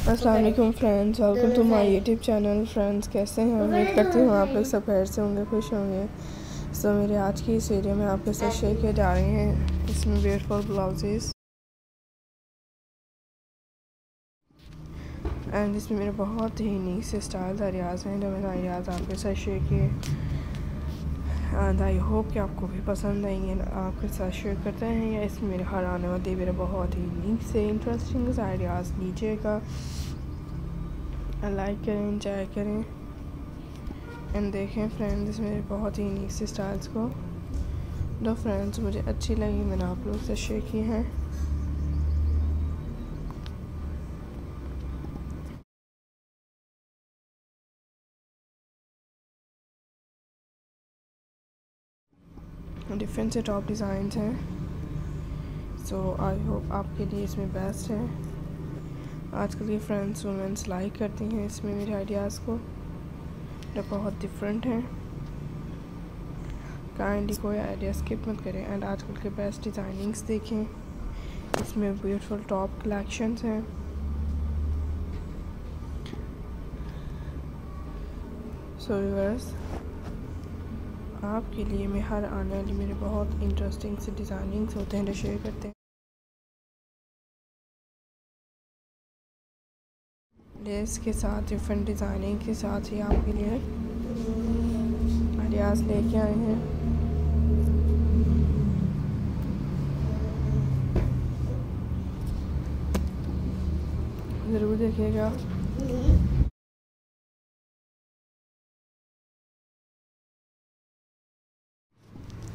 वालेकुम friends welcome to my YouTube channel friends कैसे हैं? उम्मीद करती हूँ आप लोग सब खैर से होंगे खुश होंगे। सो so, मेरे आज की इस वीडियो में आपके साथ शेयर किए जा रहे हैं इसमें ब्यूटीफुल ब्लाउजेस एंड इसमें मेरे बहुत ही नीक से स्टाइल आइडियाज़ हैं जो मैंने आइडियाज़ आपके साथ शेयर किए। And I. होप कि आपको भी पसंद आएँगे। आपके साथ शेयर करते हैं। या इसमें मेरे हर आने वाले मेरे बहुत ही नीक से इंटरेस्टिंग आइडियाज़ लीजिएगा। लाइक करें इंजॉय करें। एंड देखें फ्रेंड्स मेरे बहुत ही नीक से स्टाइल्स को। दो फ्रेंड्स मुझे अच्छी लगी, मैंने आप लोग से शेयर की हैं। डिफरेंट से टॉप डिज़ाइन हैं। सो आई होप आपके लिए इसमें बेस्ट है। आजकल ये फ्रेंड्स वुमेंस लाइक करती हैं इसमें मेरे आइडियाज़ को। जो बहुत डिफरेंट हैं। काइंडली कोई आइडिया स्किप मत करें। एंड आजकल के बेस्ट डिज़ाइनिंग्स देखें। इसमें ब्यूटीफुल टॉप कलेक्शंस हैं। सो so, आपके लिए मैं हर आने वाली मेरे बहुत इंटरेस्टिंग से डिज़ाइनिंग्स होते हैं, जो शेयर करते हैं। लेस के साथ डिफरेंट डिज़ाइनिंग के साथ ही आपके लिए आइडियाज़ लेके आए हैं। ज़रूर देखिएगा।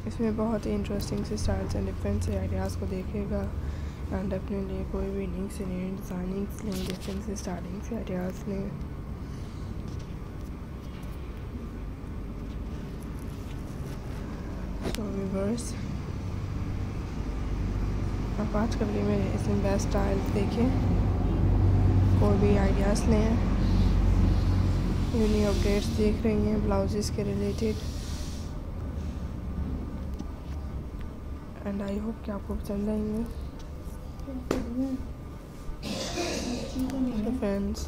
इसमें बहुत ही इंटरेस्टिंग से स्टाइल्स एंड डिफरेंट से आइडियाज़ को देखेगा। एंड अपने लिए कोई भी न्यू से नई डिज़ाइनिंग्स लें डिफरेंट से स्टार्टिंग से आइडियाज़ लें तो व्यूवर्स आप आज कभी मेरे इसमें बेस्ट स्टाइल देखें। कोई भी आइडियाज़ लें। यूनिक अपडेट्स देख रही हैं ब्लाउजेस के रिलेटेड एंड आई होप कि आपको पसंद आएँगे। फ्रेंड्स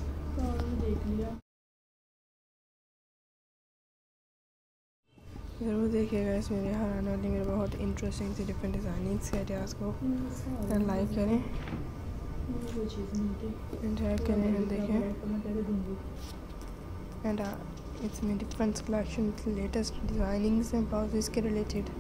ज़रूर देखिएगा इस मेरे हर आने वाली मेरे बहुत इंटरेस्टिंग से डिफरेंट डिज़ाइनिंग के आइडियाज़ को एंड लाइक करें। इंजॉय करें एंड देखें एंड इसमें डिफरेंट कलेक्शन लेटेस्ट डिज़ाइनिंग्स हैं ब्लाउज इसके रिलेटेड